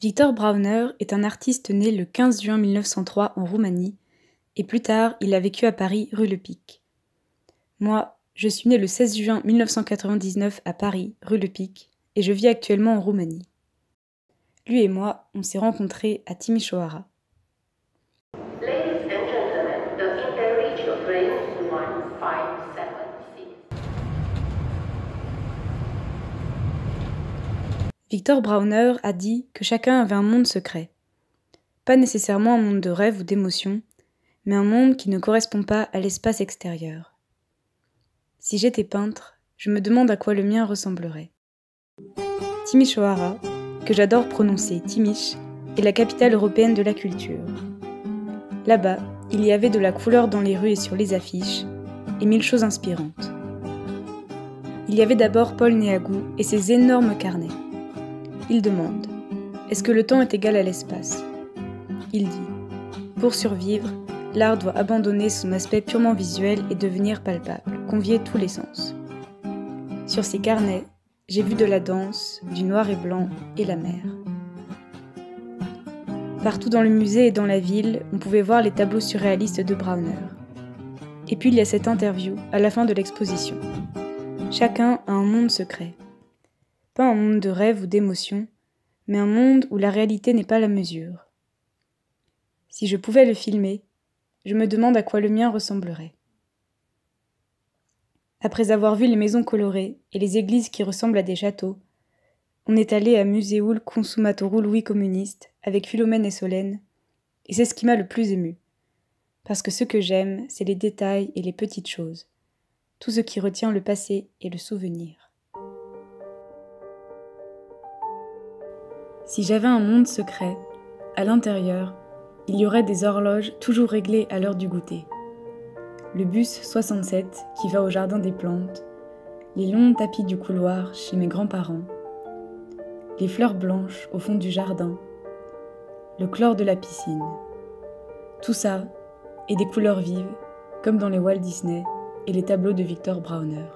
Victor Brauner est un artiste né le 15 juin 1903 en Roumanie, et plus tard il a vécu à Paris rue Le Pic. Moi, je suis né le 16 juin 1999 à Paris, rue Le Pic, et je vis actuellement en Roumanie. Lui et moi, on s'est rencontrés à Timișoara. Ladies and gentlemen, the train 157. Victor Brauner a dit que chacun avait un monde secret. Pas nécessairement un monde de rêve ou d'émotion, mais un monde qui ne correspond pas à l'espace extérieur. Si j'étais peintre, je me demande à quoi le mien ressemblerait. Timișoara, que j'adore prononcer Timiș, est la capitale européenne de la culture. Là-bas, il y avait de la couleur dans les rues et sur les affiches, et mille choses inspirantes. Il y avait d'abord Paul Néagou et ses énormes carnets. Il demande Est-ce que le temps est égal à l'espace? Il dit Pour survivre, l'art doit abandonner son aspect purement visuel et devenir palpable, convier tous les sens. Sur ces carnets, j'ai vu de la danse, du noir et blanc et la mer. Partout dans le musée et dans la ville, on pouvait voir les tableaux surréalistes de Brauner. Et puis il y a cette interview à la fin de l'exposition. Chacun a un monde secret. Pas un monde de rêve ou d'émotion, mais un monde où la réalité n'est pas la mesure. Si je pouvais le filmer, je me demande à quoi le mien ressemblerait. Après avoir vu les maisons colorées et les églises qui ressemblent à des châteaux, on est allé à Museul Consumatorul Louis communiste avec Philomène et Solène, et c'est ce qui m'a le plus ému. Parce que ce que j'aime, c'est les détails et les petites choses, tout ce qui retient le passé et le souvenir. Si j'avais un monde secret, à l'intérieur, il y aurait des horloges toujours réglées à l'heure du goûter. Le bus 67 qui va au jardin des plantes, les longs tapis du couloir chez mes grands-parents, les fleurs blanches au fond du jardin, le chlore de la piscine. Tout ça, et des couleurs vives, comme dans les Walt Disney et les tableaux de Victor Brauner.